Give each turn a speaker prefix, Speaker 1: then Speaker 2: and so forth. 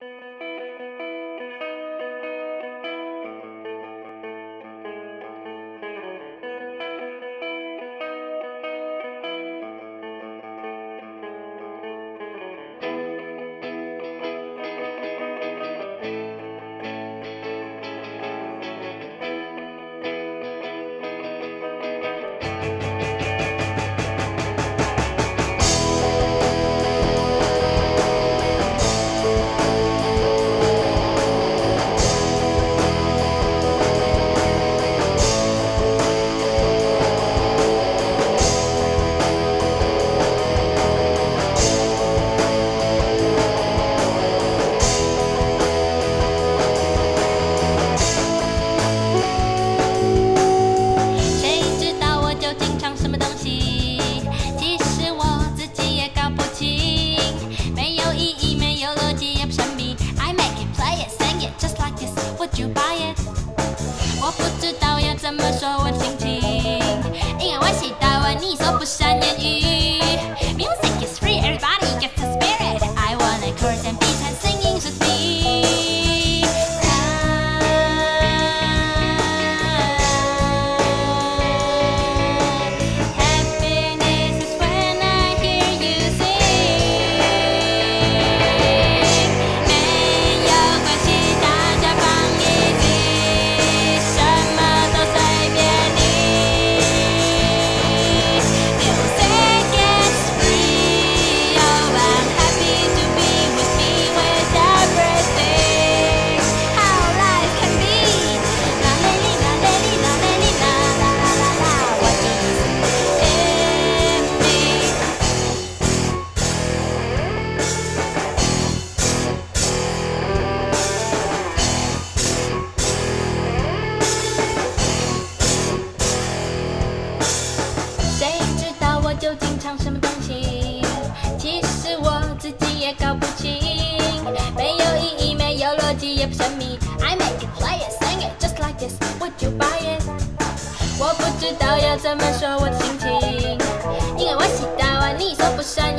Speaker 1: you 你说不善言语。没有意义，没有逻辑，也不神秘。I make it, play it, sing it, just like this. Would you buy it? 我不知道要怎么说我的心情，因为我喜啊你，说不上原